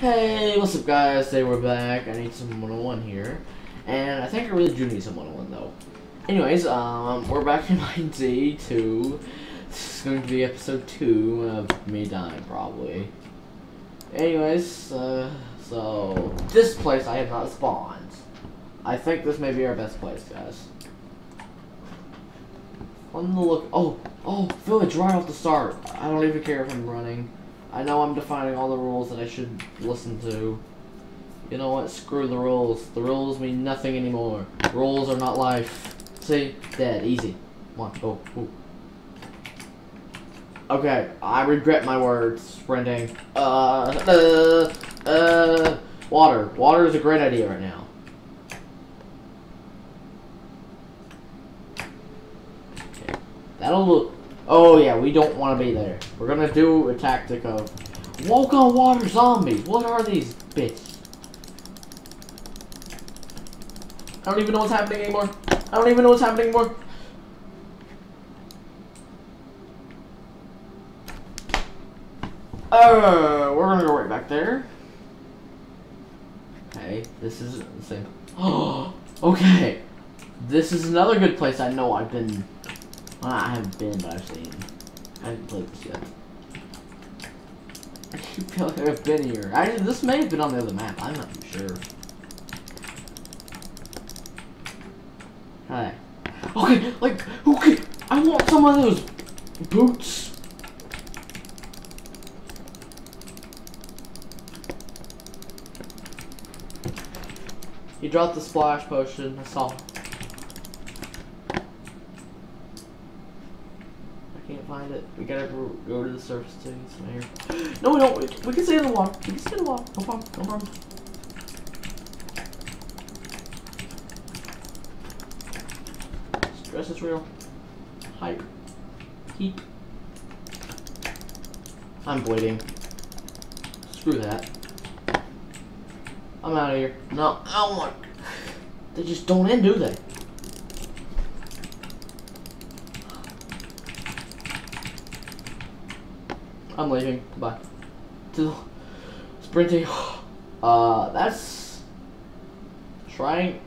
Hey, what's up guys? Today we're back. I need some 101 here. And I think I really do need some 101 though. Anyways, um, we're back in my day 2. This is going to be episode 2 of me dying probably. Anyways, uh, so this place I have not spawned. I think this may be our best place, guys. On the look, oh, oh, village right off the start. I don't even care if I'm running. I know I'm defining all the rules that I should listen to. You know what? Screw the rules. The rules mean nothing anymore. Rules are not life. See? Dead. Easy. Come on. Go. Ooh. Okay. I regret my words. Sprinting. Uh, uh, uh, water. Water is a great idea right now. Okay. That'll look Oh yeah, we don't want to be there. We're gonna do a tactic of walk on water zombies. What are these bits? I don't even know what's happening anymore. I don't even know what's happening anymore. Uh, we're gonna go right back there. Okay, this is the same. Oh, okay. This is another good place I know I've been well, I haven't been, but I've seen. I haven't played this yet. I feel like I've been here. Actually, this may have been on the other map. I'm not too sure. Hi. Okay, like, okay, I want some of those boots. He dropped the splash potion. I saw. Find it. We gotta go to the surface to get some air. No, we don't. We, we can stay in the water. We can stay in the water. No problem. No problem. Stress is real. Hype. Heat. I'm bleeding. Screw that. I'm out of here. No. Oh my. They just don't end, do they? I'm leaving. Bye. To sprinting. Uh, that's trying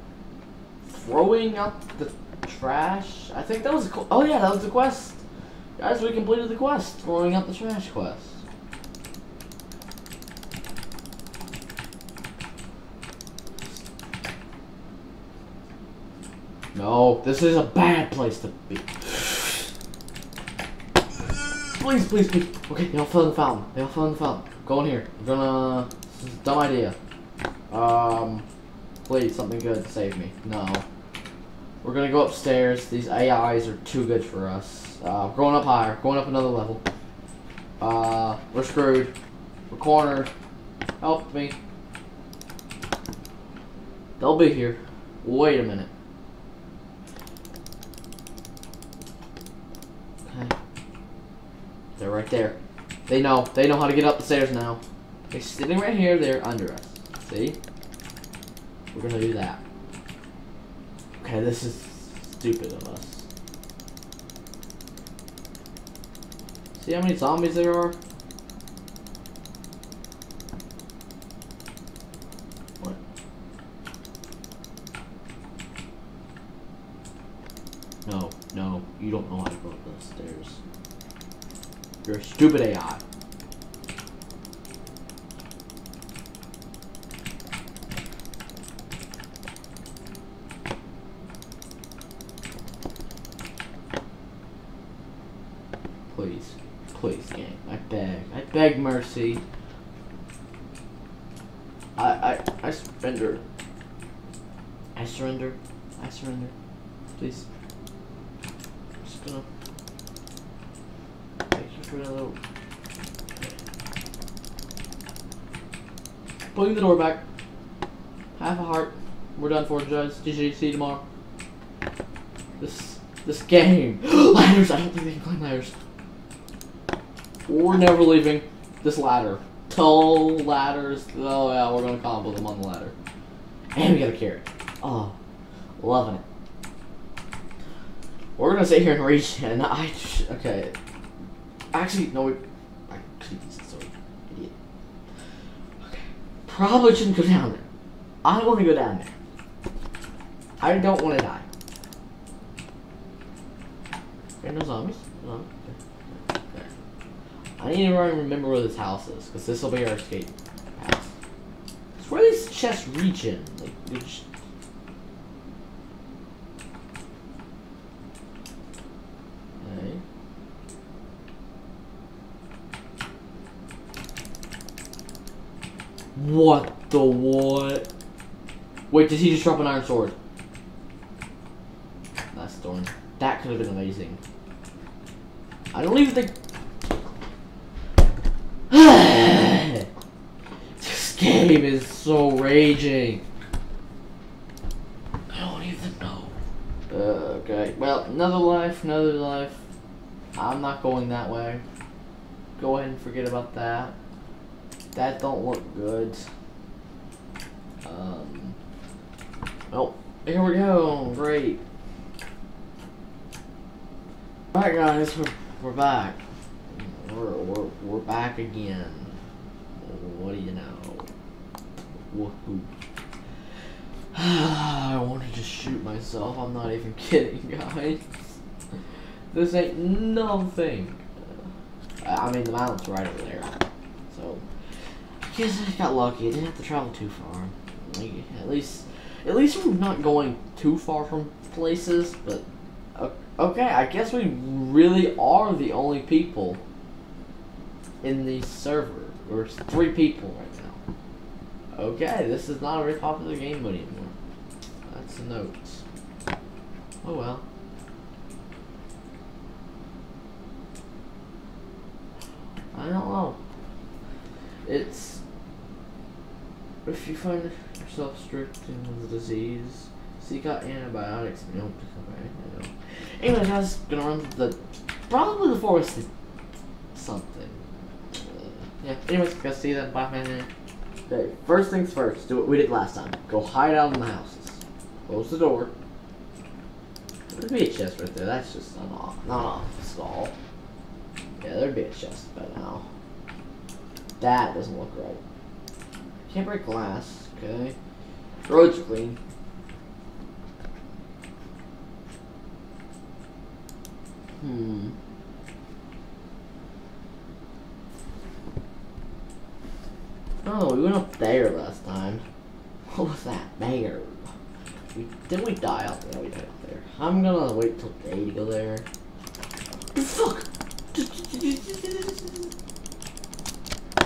throwing out the trash. I think that was. Oh yeah, that was the quest. Guys, we completed the quest. Throwing out the trash quest. No, this is a bad place to be. Please, please, please. Okay, they all fell in the fountain. They all fell in the fountain. Go in here. We're gonna... This is a dumb idea. Um... Please, something good save me. No. We're gonna go upstairs. These AIs are too good for us. Uh, going up higher. Going up another level. Uh, we're screwed. We're cornered. Help me. They'll be here. Wait a minute. They're right there. They know. They know how to get up the stairs now. They're sitting right here. They're under us. See? We're gonna do that. Okay, this is stupid of us. See how many zombies there are? What? No, no, you don't know how to go up those stairs. You're a stupid AI. Please. Please, game. I beg. I beg mercy. I, I, I surrender. I surrender. I surrender. Please. I'm just gonna another. Pulling the door back. Half a heart. We're done for, guys. GG. See you tomorrow. This this game. ladders. I don't think they can climb ladders. We're never leaving this ladder. Tall ladders. Oh yeah, we're gonna combo them on the ladder. And we got a carrot. Oh, loving it. We're gonna sit here and reach, and I okay. Actually, no. Actually, sorry, idiot. Okay. probably shouldn't go down there. I don't want to go down there. I don't want to die. Okay, no zombies. No. I need to remember where this house is, because this will be our escape path. It's where these chests. Like, they just... Okay. What the what? Wait, did he just drop an iron sword? That's thorn. That could have been amazing. I don't even think. this game is so raging. I don't even know. Uh, okay, well, another life, another life. I'm not going that way. Go ahead and forget about that. That don't look good. Um. Oh, here we go. Great. Alright guys, we're, we're back. We're, we're, we're back again. What do you know? Woohoo. I wanted to shoot myself, I'm not even kidding guys. This ain't nothing. I mean the mountain's right over there. So, guess I got lucky, I didn't have to travel too far. Like, at least, at least we're not going too far from places, but Okay, I guess we really are the only people in the server. We're three people right now. Okay, this is not a very popular game mode anymore. That's notes. Oh well. I don't know. It's if you find yourself stricken with a disease, seek out antibiotics and don't okay, Anyway, I was gonna run to the probably the forest something. Uh, yeah. Anyways, guys, see that Black Man Okay. First things first. Do what we did last time. Go hide out in the houses. Close the door. There'd be a chest right there. That's just not off, not off stall. Yeah, there'd be a chest by now. That doesn't look right. Can't break glass. Okay. Roads clean. Hmm. Oh, we went up there last time. What was that? There. We, didn't we die out there? we died there. I'm gonna wait till day to go there. Fuck!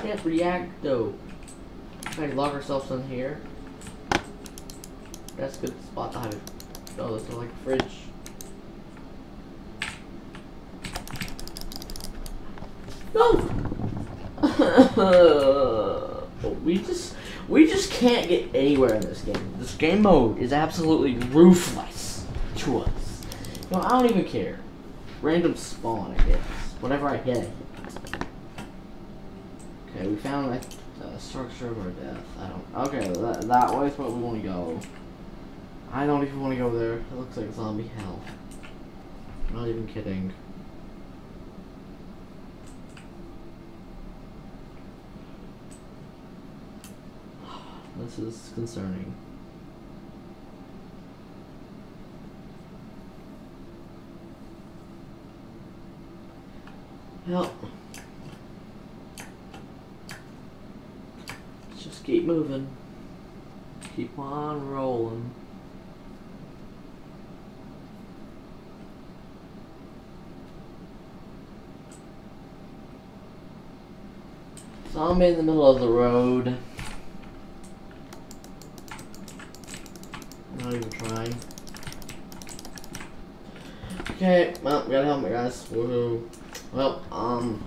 Can't react though. Can I lock ourselves in here? That's a good spot to hide. Oh, this is like a fridge. No! we just we just can't get anywhere in this game. This game mode is absolutely ruthless to us. No, I don't even care. Random spawn, I guess. Whatever I hit. Okay, we found like the structure of our death. I don't. Okay, that, that way is what we want to go. I don't even want to go there. It looks like zombie hell. I'm not even kidding. This is concerning. Well, let's just keep moving. Keep on rolling. Zombie in the middle of the road. Not even trying. Okay, well, gotta help me, guys. Woohoo. Well, um,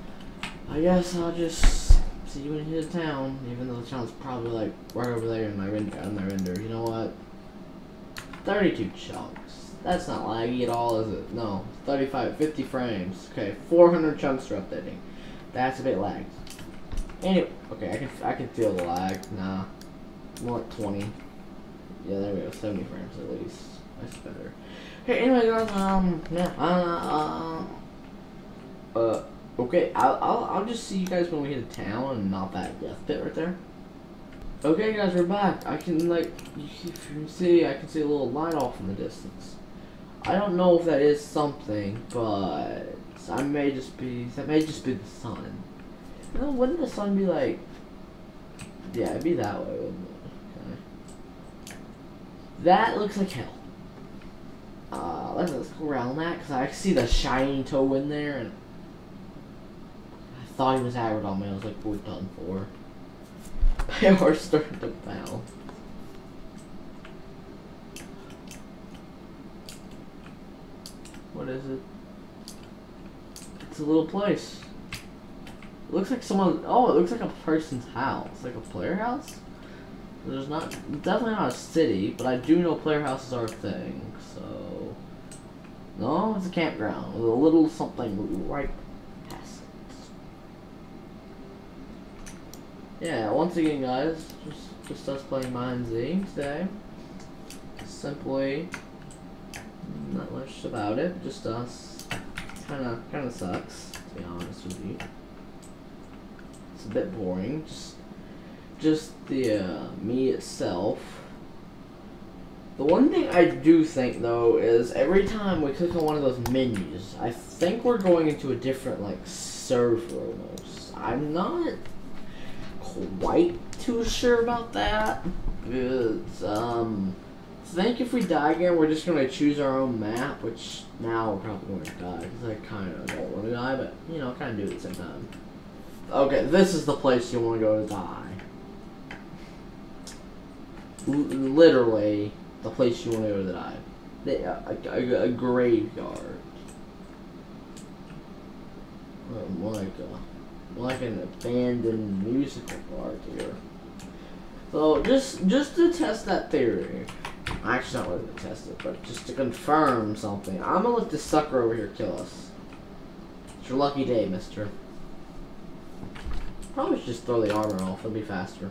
I guess I'll just see you when you hit town, even though the town's probably like right over there in my render. On my render, you know what? 32 chunks. That's not laggy at all, is it? No, 35, 50 frames. Okay, 400 chunks are updating. That's a bit lagged. Anyway, okay, I can I can feel the lag. Nah, more like 20. Yeah, there we go. 70 frames at least. That's better. Okay, anyway, guys, um, yeah, uh, uh, uh okay, I'll, I'll, I'll just see you guys when we hit a town and not that death pit right there. Okay, guys, we're back. I can like, you can see, I can see a little light off in the distance. I don't know if that is something, but I may just be that may just be the sun. You know, wouldn't the sun be like? Yeah, it'd be that way, wouldn't it? Okay. That looks like hell. Uh, let's, go around that because I see the shiny toe in there, and thought he was aggroed on me. I was like, we're done for. Horse started to bounce. What is it? It's a little place. It looks like someone. Oh, it looks like a person's house, like a player house. There's not definitely not a city, but I do know player houses are a thing. So no, it's a campground with a little something right past it. Yeah, once again, guys, just just us playing Mine Z today. Simply not much about it, just us. Kind of, kind of sucks, to be honest with you. It's a bit boring. Just, just the uh, me itself. The one thing I do think though is every time we click on one of those menus, I think we're going into a different like server almost. I'm not quite too sure about that because um I think if we die again, we're just gonna choose our own map, which now we're probably to die, because I kind of don't want to die, but, you know, kind of do it at the same time. Okay, this is the place you want to go to die. L literally, the place you want to go to die. The, a, a, a, graveyard. Oh my more like an abandoned musical park here. So just just to test that theory, I Actually, not really to test it, but just to confirm something. I'm gonna let this sucker over here kill us. It's your lucky day, mister. Probably should just throw the armor off. It'll be faster.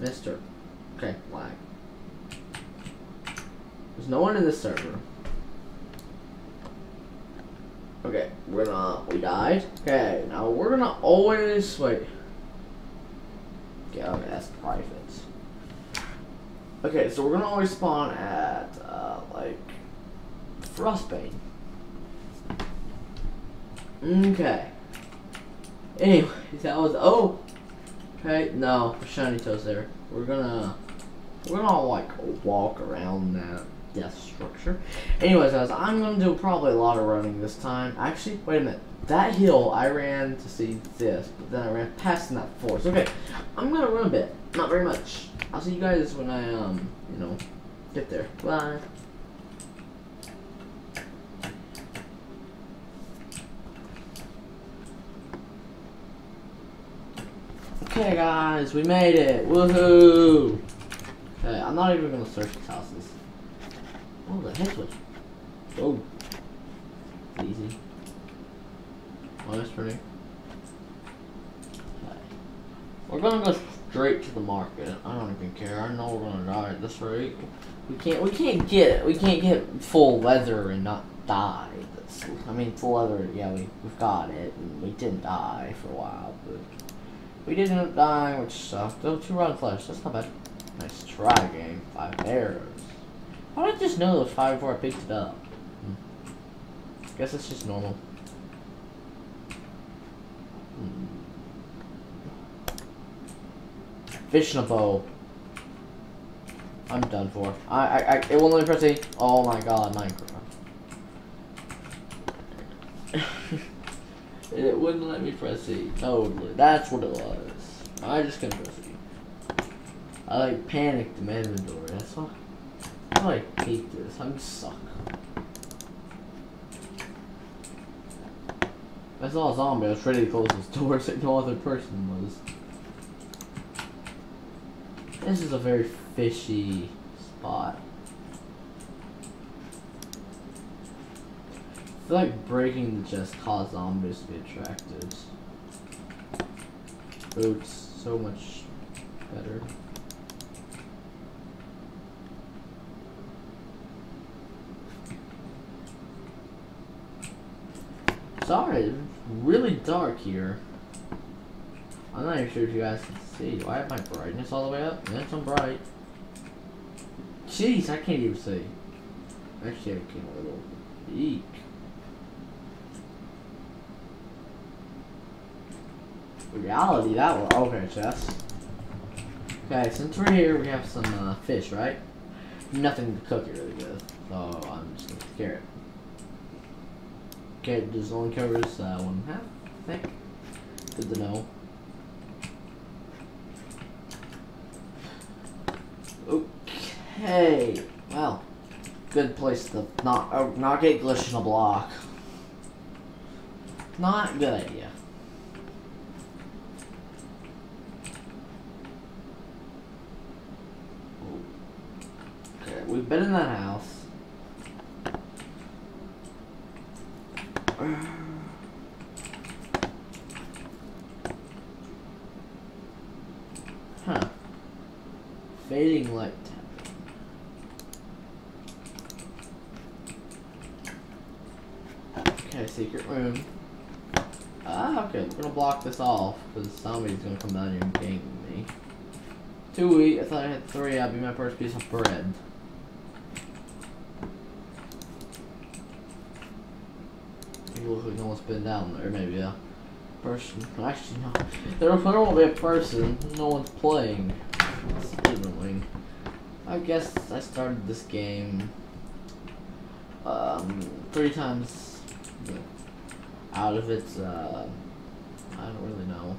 Mister. Okay, lag. There's no one in this server. Okay, we're gonna, we died. Okay, now we're gonna always, wait. Yeah, okay, that's private. Okay, so we're gonna always spawn at, uh, like, Frostbane. Okay. Anyways, that was, oh! Okay, no, shiny toes there. We're gonna, we're gonna, like, walk around that death structure. Anyways, guys, I'm gonna do probably a lot of running this time. Actually, wait a minute. That hill, I ran to see this, but then I ran past that forest. Okay, I'm gonna run a bit. Not very much. I'll see you guys when I, um, you know, get there. Bye. Okay, guys, we made it. Woohoo! Okay, I'm not even gonna search these houses. Oh, the head switch. Oh. It's Easy. Oh, that's pretty. Okay. We're gonna go straight to the market. I don't even care. I know we're gonna die at this rate. We can't. We can't get. We can't get full leather and not die. That's, I mean, full leather. Yeah, we we've got it, and we didn't die for a while, but we did end up dying, which sucked. Oh, two round flesh. That's not bad. Nice try, game. Five arrows. How did I just know those five before I picked it up? Hmm. Guess it's just normal. Hmm. Fish in a bowl. I'm done for. I, I, I it won't let me press A. Oh my god, Minecraft. it wouldn't let me press E. Totally. That's what it was. I just couldn't press E. I like panicked in my inventory. That's why. I hate this. I'm suck. I saw a zombie. I was ready to close his door so no other person was. This is a very fishy spot. I feel like breaking the chest caused zombies to be attracted. Boots, so much better. Sorry, it's really dark here. I'm not even sure if you guys can see. Do I have my brightness all the way up? That's on bright. Jeez, I can't even see. Actually, I can a little. Eek. Reality, that was okay, chess. Okay, since we're here, we have some uh, fish, right? Nothing to cook it really good, so I'm just gonna carrot. Okay, this only covers uh, one half, I think. Good to know. Okay, well, good place to not uh, not get glitched in a block. Not good idea. Okay, we've been in that house. Huh. Fading light. Okay, secret room. Ah, okay, we're gonna block this off, because somebody's gonna come down here and gang me. Two wheat, I thought I had three, that'd be my first piece of bread. Look like no one's been down there, maybe a person. Actually, no. There, there won't be a person, no one's playing. I guess I started this game um, three times out of its, uh, I don't really know.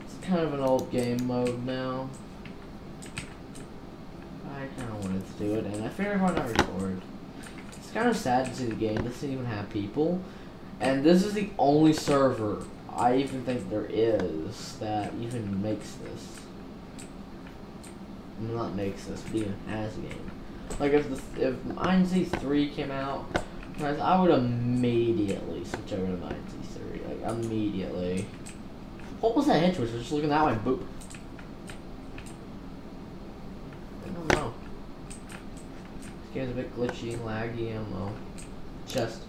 It's kind of an old game mode now. I kind of wanted to do it, and I figured why not record. Kind of sad to see the game doesn't even have people, and this is the only server I even think there is that even makes this. Not makes this, but even has a game. Like if the, if Mine Z3 came out, Guys, I would immediately switch over to 93. Like, immediately. What was that hit twitch? Just looking that way, boop. I don't know. This game's a bit glitchy and laggy, don't. Chest.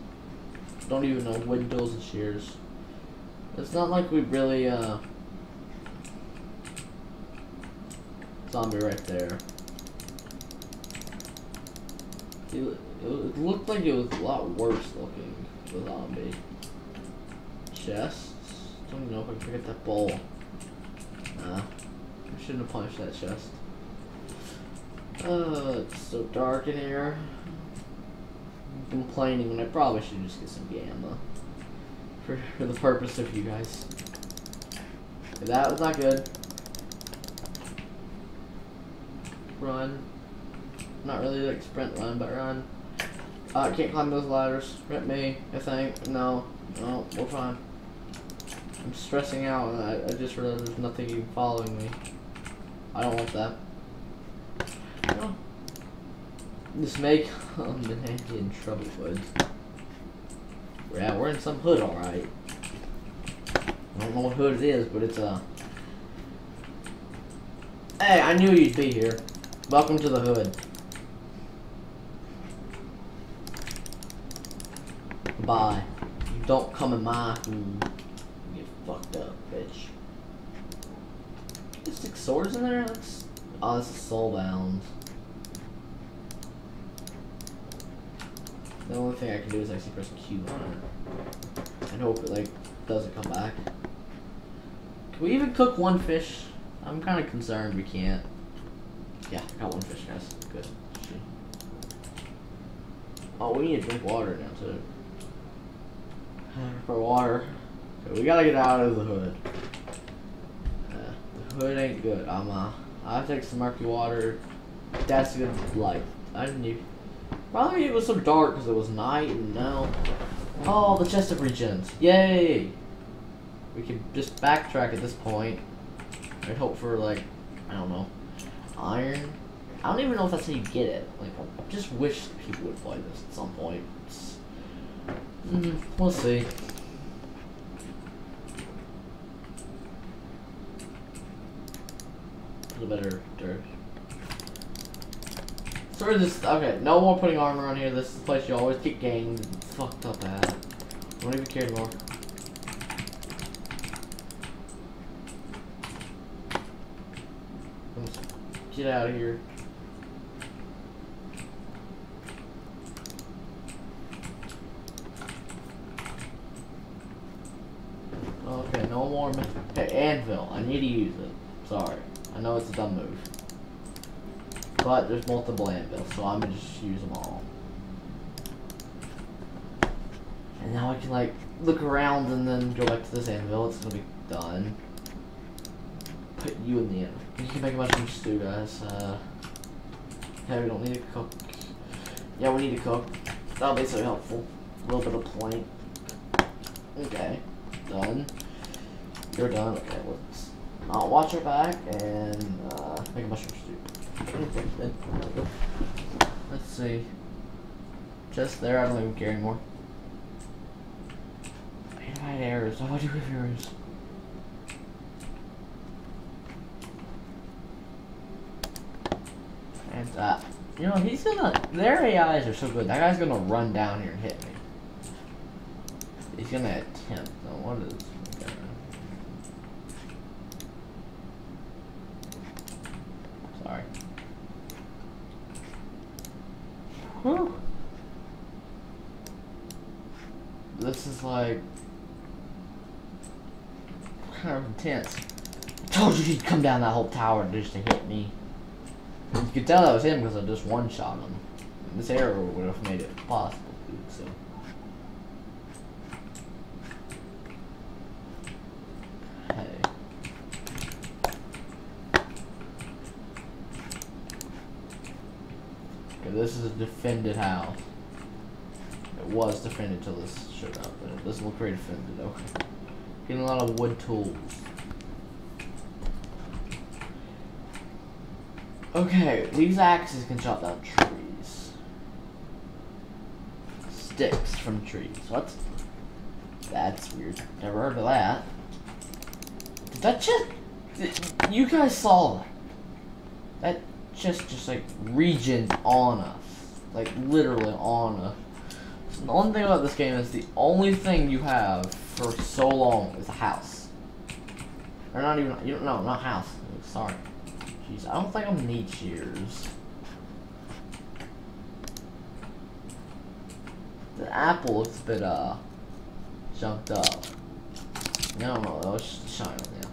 Don't even know windows and shears. It's not like we really, uh... Zombie right there. It looked like it was a lot worse looking, the zombie. Chests? Don't even know if I can get that bowl. Nah. I shouldn't have punched that chest. Uh, it's so dark in here. I'm complaining when I probably should just get some gamma. For, for the purpose of you guys. That was not good. Run. Not really like sprint run, but run. Uh, can't climb those ladders. Rip me, I think. No. No, we're fine. I'm stressing out I, I just realized there's nothing even following me. I don't want that. This may come in handy in trouble woods. Yeah, we're in some hood alright. I don't know what hood it is, but it's a... Uh... Hey, I knew you'd be here. Welcome to the hood. Bye. Don't come in my room. You get fucked up, bitch. There's six swords in there? That's, oh, this is soulbound. The only thing I can do is actually press Q on it. And hope it, like, doesn't come back. Can we even cook one fish? I'm kind of concerned we can't. Yeah, I got one fish, guys. Good. Oh, we need to drink water now, too for water. We gotta get out of the hood. Uh, the hood ain't good. I'm uh, I'll take some murky water. That's good light. I didn't even. Probably it was so dark because it was night and now. Oh, the chest of regens. Yay! We can just backtrack at this point. I hope for like, I don't know, iron. I don't even know if that's how you get it. Like, I just wish people would play this at some point. Mm, we'll see. A little better dirt. This. Okay, no more putting armor on here. This is the place you always get ganged. Fucked up at. I don't even care anymore. Let's get out of here. Okay, no more. Hey, anvil. I need to use it. Sorry. I know it's a dumb move. But there's multiple anvils, so I'm gonna just use them all. And now I can like look around and then go back to this anvil. It's gonna be done. Put you in the anvil. You can make a mushroom stew, guys. Uh, yeah, we don't need to cook. Yeah, we need to cook. That'll be so helpful. A little bit of plank. Okay, done. You're done. Okay, let's not watch our back and uh, make a mushroom stew. Let's see. Just there, I don't even care anymore. Invite errors. How do you have errors? And uh, you know, he's gonna. Their AIs are so good. That guy's gonna run down here and hit me. He's gonna attempt. Though. What is? Sorry. Whew. This is like kind of intense. I told you he'd come down that whole tower just to hit me. You could tell that was him because I just one shot him. This arrow would have made it possible. So. Hey. This is a defended house. Was defended till this showed up, but it doesn't look very defended. Okay. Getting a lot of wood tools. Okay, these axes can chop down trees. Sticks from trees. What? That's weird. Never heard of that. Did that just... You guys saw that. That just, just like, region on us. Like, literally on us. The only thing about this game is the only thing you have for so long is a house. Or not even, you don't not house. Sorry. Jeez, I don't think gonna need shears. The apple looks a bit, uh, jumped up. No, no, that was just a shine on the apple.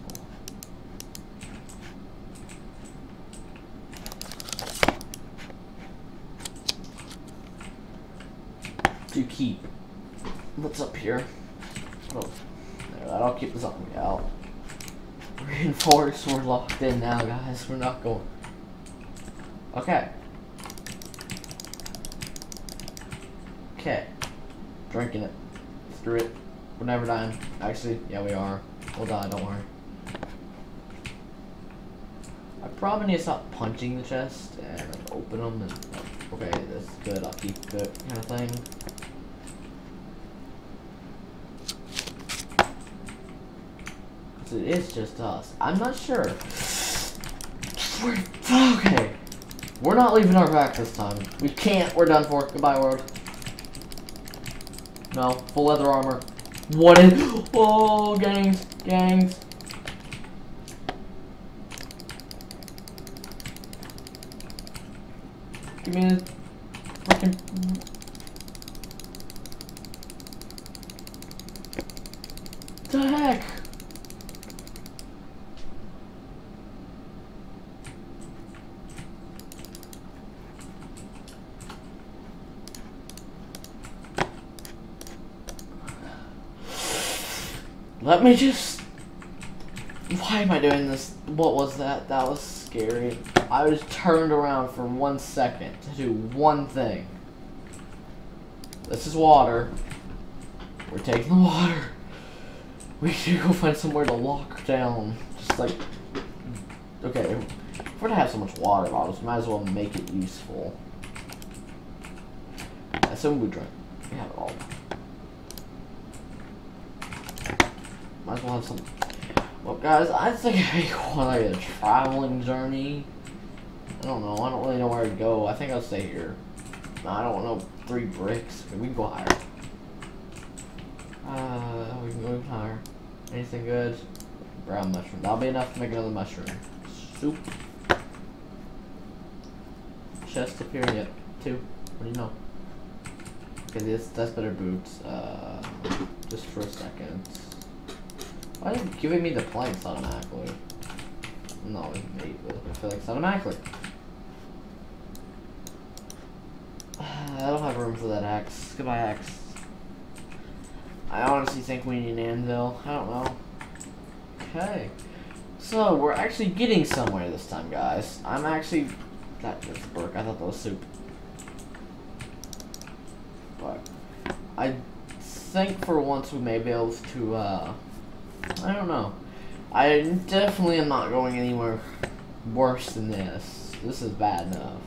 To keep. What's up here? Oh, there, that'll keep the zombie out. Reinforce, we're locked in now, guys. We're not going. Okay. Okay. Drinking it. Screw it. We're never dying. Actually, yeah, we are. We'll die, don't worry. I probably need to stop punching the chest and like, open them and, okay, this is good, I'll keep it kind of thing. It is just us. I'm not sure. We're, okay. We're not leaving our back this time. We can't. We're done for. Goodbye, world. No. Full leather armor. What is... Oh, gangs. Gangs. Give me the freaking... The heck? Let me just... Why am I doing this? What was that? That was scary. I was turned around for one second to do one thing. This is water. We're taking the water. We to go find somewhere to lock down. Just like... Okay, if we're gonna have so much water bottles, we might as well make it useful. I assume we drink. We have it all. Well guys, I think I want like a traveling journey. I don't know. I don't really know where to go. I think I'll stay here. No, I don't no three bricks. We can go higher. Uh, we can go higher. Anything good? Brown mushroom. That'll be enough to make another mushroom. Soup. chest up here? Yep, two. What do you know? Okay, this that's better boots. Uh, just for a second. Why is you giving me the planks automatically? I feel like it's automatically. I don't have room for that axe. Goodbye, axe. I honestly think we need an anvil. I don't know. Okay. So, we're actually getting somewhere this time, guys. I'm actually... That doesn't work. I thought that was soup. But... I think for once we may be able to, uh... I don't know. I definitely am not going anywhere worse than this. This is bad enough.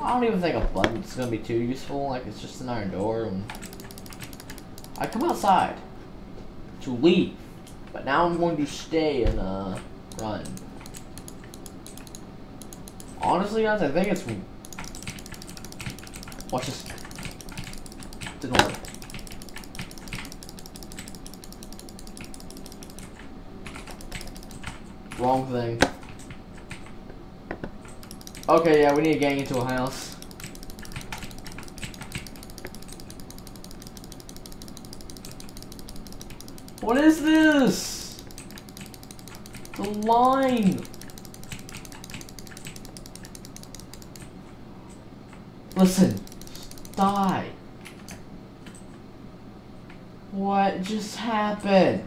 I don't even think a button's gonna be too useful. Like, it's just an iron door. And I come outside to leave. But now I'm going to stay and, uh, run. Honestly, guys, I think it's... Watch this. Didn't work. Wrong thing. Okay, yeah, we need to gang into a house. What is this? The line. Listen. Die. What just happened?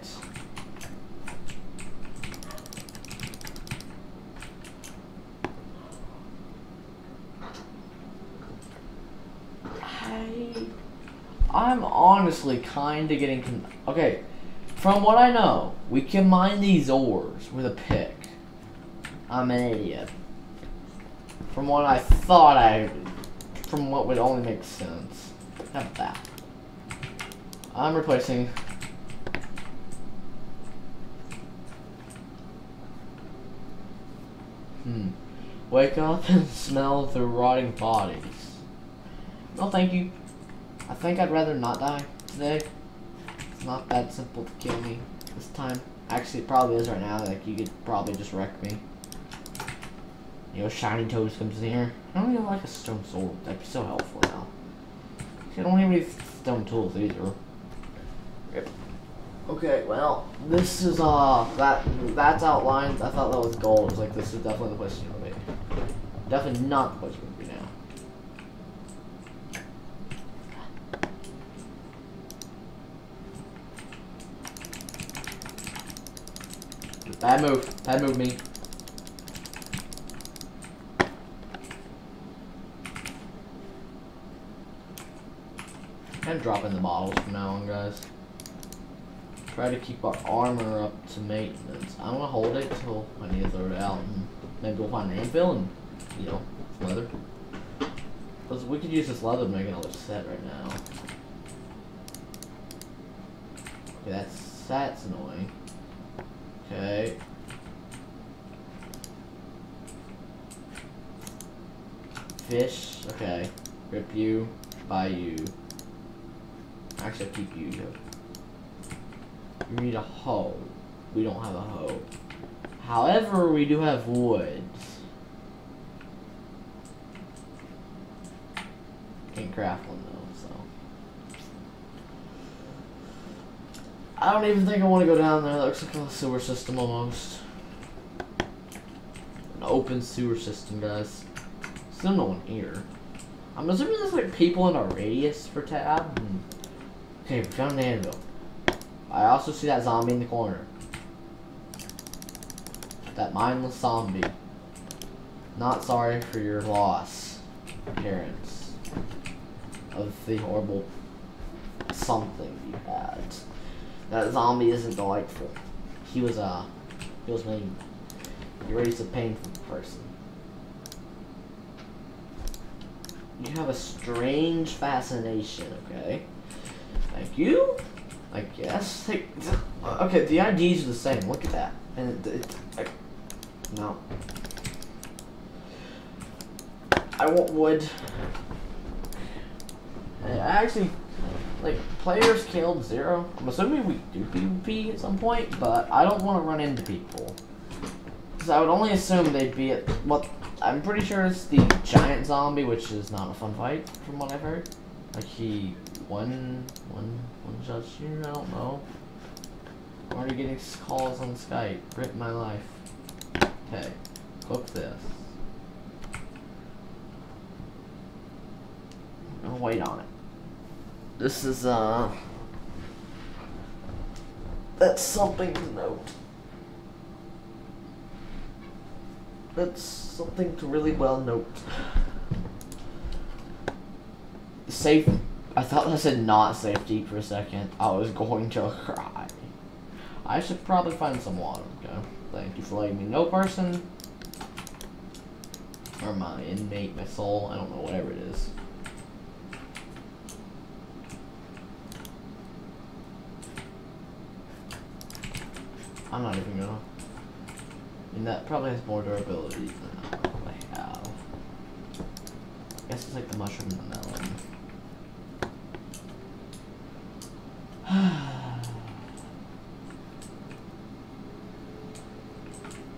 I, I'm honestly kind of getting con okay. From what I know, we can mine these ores with a pick. I'm an idiot. From what I thought I, from what would only make sense. About that? I'm replacing. Hmm. Wake up and smell the rotting bodies. No, thank you. I think I'd rather not die today. It's not that simple to kill me this time. Actually, it probably is right now. Like, you could probably just wreck me. You know, Shiny Toes comes in here. I don't even like a stone sword. That'd be so helpful now. I don't have any stone tools either. Yep. Okay, well, this is, uh, that, that's outlined. I thought that was gold. I was like, this is definitely the place you want to be. Definitely not the place you want to be now. Bad move. Bad move, me. I'm dropping the bottles from now on, guys. Try to keep our armor up to maintenance. I'm gonna hold it until I need to throw it out, and maybe we'll find an anvil and, you know, leather. Because we could use this leather to make another set right now. Okay, that's that's annoying. Okay. Fish. Okay. Rip you. Buy you. Actually, keep you. You need a hoe. We don't have a hoe. However, we do have wood. Can't craft one though, so. I don't even think I want to go down there. That looks like a sewer system almost. An open sewer system, guys. Still no one here. I'm assuming there's like people in our radius for tab. Hmm. Okay, we found an anvil. I also see that zombie in the corner. That mindless zombie. Not sorry for your loss, parents. Of the horrible something you had. That zombie isn't delightful. He was, uh, he was mean. He raised a painful person. You have a strange fascination, okay? Thank you. I guess. Okay, the IDs are the same. Look at that. And it, it I, no. I want wood. I actually, like, players killed zero. I'm assuming we do PvP at some point, but I don't want to run into people. Because I would only assume they'd be at, what, I'm pretty sure it's the giant zombie, which is not a fun fight, from what I've heard. Like he one one one shots you. I don't know. I'm already getting calls on Skype. Rip my life. Okay, cook this. Gonna wait on it. This is uh. That's something to note. That's something to really well note. Safe. I thought I said not safety for a second. I was going to cry. I should probably find some water. Okay. Thank you for letting me know, person. Or my inmate, my soul. I don't know, whatever it is. I'm not even gonna. I mean, that probably has more durability than I have. I guess it's like the mushroom and the melon.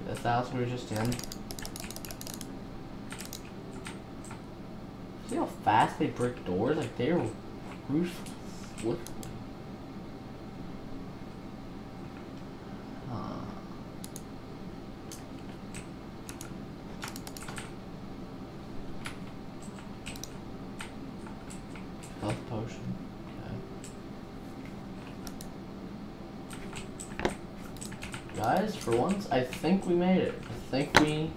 The house we were just in. See how fast they break doors? Like they're ruthless. Literally. Health potion. Okay. Guys, for once, I think we made it. I think we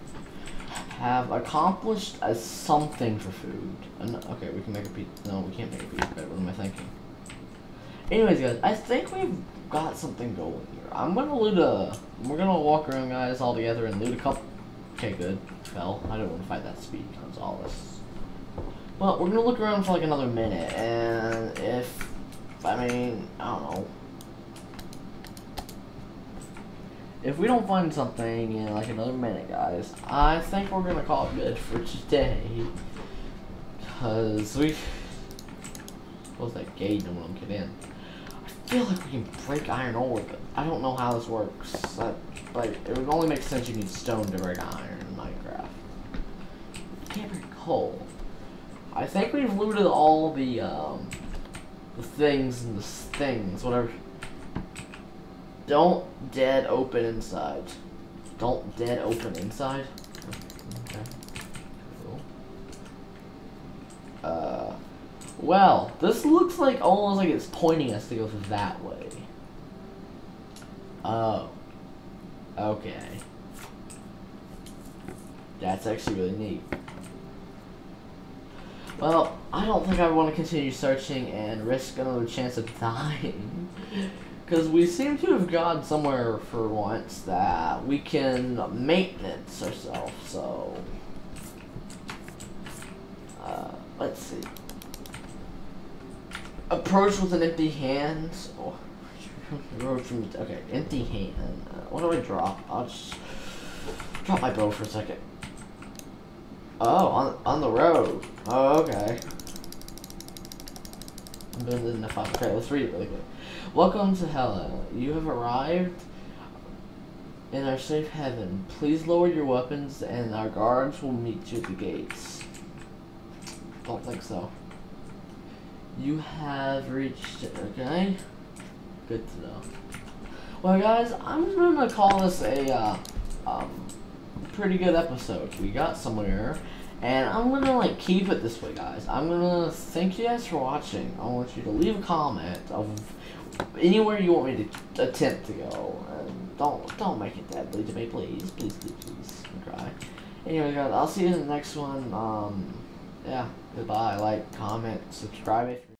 have accomplished something for food. okay, we can make a pizza. No, we can't make a pizza. What am I thinking? Anyways, guys, I think we've got something going here. I'm gonna loot a. We're gonna walk around, guys, all together and loot a couple. Okay, good. Fell. I don't want to fight that speed Gonzalez. But we're gonna look around for like another minute, and if, I mean, I don't know. If we don't find something in like another minute, guys, I think we're gonna call it good for today. Cause we, close that gate, no one get in. I feel like we can break iron ore, but I don't know how this works. That, like, it would only make sense you need stone to break iron in Minecraft. You can't break coal. I think we've looted all the, um, the things and the things, whatever. Don't dead open inside. Don't dead open inside. Okay. Cool. Uh, well, this looks like almost like it's pointing us to go that way. Oh. Okay. That's actually really neat. Well, I don't think I want to continue searching and risk another chance of dying. Because we seem to have gone somewhere for once that we can maintenance ourselves, so... Uh, let's see. Approach with an empty hand. Oh, okay, empty hand. Uh, what do I drop? I'll just drop my bow for a second. Oh, on on the road. Oh, okay. I'm in the file. Okay, let's read it really quick. Welcome to Hell. You have arrived in our safe heaven. Please lower your weapons and our guards will meet you at the gates. Don't think so. You have reached okay? Good to know. Well guys, I'm gonna call this a uh, um, pretty good episode. We got somewhere. And I'm gonna like keep it this way guys. I'm gonna thank you guys for watching. I want you to leave a comment of anywhere you want me to attempt to go. And don't don't make it deadly to me, please. Please, please, please. cry. Anyway guys, I'll see you in the next one. Um yeah, goodbye. Like, comment, subscribe if